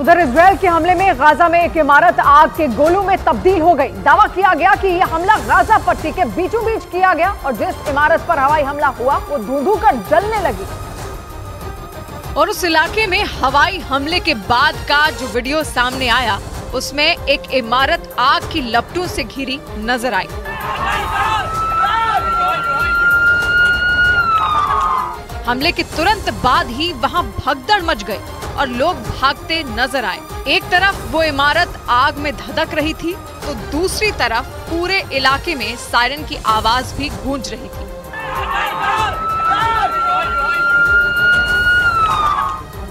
उधर इसराइल के हमले में गाजा में एक इमारत आग के गोलों में तब्दील हो गई। दावा किया गया कि यह हमला गाजा पट्टी के बीचों बीच किया गया और जिस इमारत पर हवाई हमला हुआ, वो धू धू कर जलने लगी। और उस इलाके में हवाई हमले के बाद का जो वीडियो सामने आया, उसमें एक इमारत आग की लपटों से घिरी नज़र आई। हमले के तुरंत बाद ही वहाँ भगदड़ मच गई। और लोग भागते नज़र आए। एक तरफ़ वो इमारत आग में धधक रही थी तो दूसरी तरफ़ पूरे इलाके में सायरन की आवाज़ भी गूंज रही थी।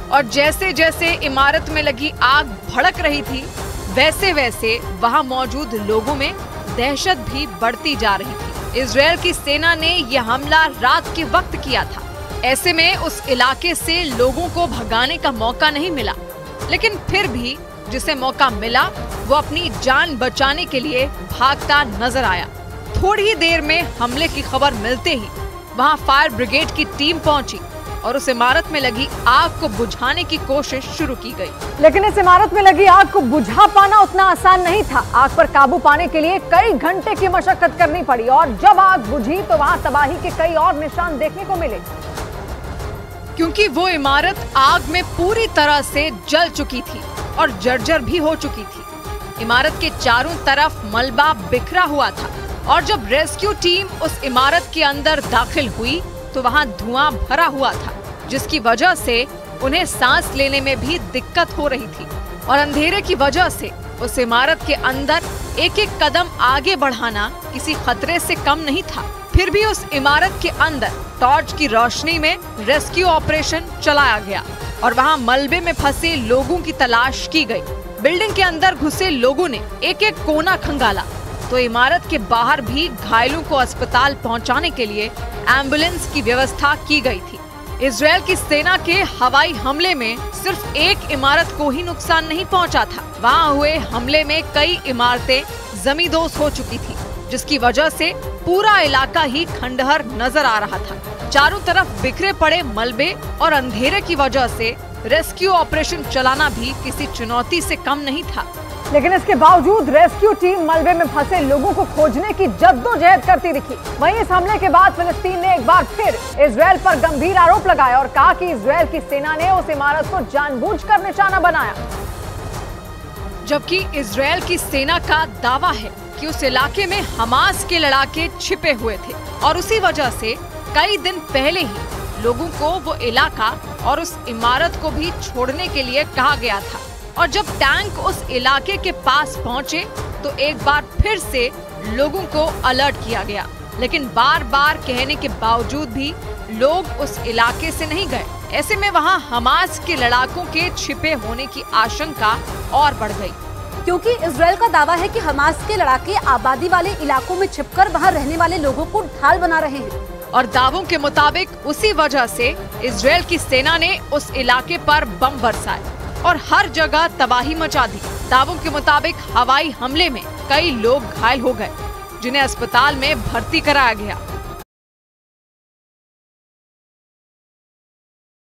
और जैसे जैसे इमारत में लगी आग भड़क रही थी, वैसे वैसे वहाँ मौजूद लोगों में दहशत भी बढ़ती जा रही थी। इसराइल की सेना ने यह हमला रात के वक्त किया था। ऐसे में उस इलाके से लोगों को भगाने का मौका नहीं मिला। लेकिन फिर भी जिसे मौका मिला, वो अपनी जान बचाने के लिए भागता नज़र आया। थोड़ी देर में हमले की खबर मिलते ही वहाँ फायर ब्रिगेड की टीम पहुँची और उस इमारत में लगी आग को बुझाने की कोशिश शुरू की गई। लेकिन इस इमारत में लगी आग को बुझा पाना उतना आसान नहीं था। आग पर काबू पाने के लिए कई घंटे की मशक्कत करनी पड़ी और जब आग बुझी तो वहाँ तबाही के कई और निशान देखने को मिले। क्योंकि वो इमारत आग में पूरी तरह से जल चुकी थी और जर्जर भी हो चुकी थी। इमारत के चारों तरफ़ मलबा बिखरा हुआ था और जब रेस्क्यू टीम उस इमारत के अंदर दाखिल हुई तो वहाँ धुआँ भरा हुआ था, जिसकी वजह से उन्हें सांस लेने में भी दिक्कत हो रही थी और अंधेरे की वजह से उस इमारत के अंदर एक एक कदम आगे बढ़ाना किसी खतरे से कम नहीं था। फिर भी उस इमारत के अंदर टॉर्च की रोशनी में रेस्क्यू ऑपरेशन चलाया गया और वहाँ मलबे में फंसे लोगों की तलाश की गई। बिल्डिंग के अंदर घुसे लोगों ने एक एक कोना खंगाला। तो इमारत के बाहर भी घायलों को अस्पताल पहुँचाने के लिए एंबुलेंस की व्यवस्था की गई थी। इसराइल की सेना के हवाई हमले में सिर्फ़ एक इमारत को ही नुकसान नहीं पहुँचा था। वहाँ हुए हमले में कई इमारतें जमींदोज हो चुकी थी। जिसकी वजह से पूरा इलाका ही खंडहर नज़र आ रहा था। चारों तरफ़ बिखरे पड़े मलबे और अंधेरे की वजह से रेस्क्यू ऑपरेशन चलाना भी किसी चुनौती से कम नहीं था। लेकिन इसके बावजूद रेस्क्यू टीम मलबे में फंसे लोगों को खोजने की जद्दोजहद करती दिखी। वहीं इस हमले के बाद फिलिस्तीन ने एक बार फिर इसराइल पर गंभीर आरोप लगाया और कहा कि इसराइल की सेना ने उस इमारत को जानबूझकर निशाना बनाया। जबकि इसराइल की सेना का दावा है कि उस इलाके में हमास के लड़ाके छिपे हुए थे। और उसी वजह से कई दिन पहले ही लोगों को वो इलाका और उस इमारत को भी छोड़ने के लिए कहा गया था। और जब टैंक उस इलाके के पास पहुँचे तो एक बार फिर से लोगों को अलर्ट किया गया। लेकिन बार बार कहने के बावजूद भी लोग उस इलाके से नहीं गए। ऐसे में वहाँ हमास के लड़ाकों के छिपे होने की आशंका और बढ़ गई। क्योंकि इसराइल का दावा है कि हमास के लड़ाके आबादी वाले इलाकों में छिपकर वहाँ रहने वाले लोगों को ढाल बना रहे हैं। और दावों के मुताबिक उसी वजह से इसराइल की सेना ने उस इलाके पर बम बरसाए और हर जगह तबाही मचा दी। दावों के मुताबिक हवाई हमले में कई लोग घायल हो गए, जिन्हें अस्पताल में भर्ती कराया गया।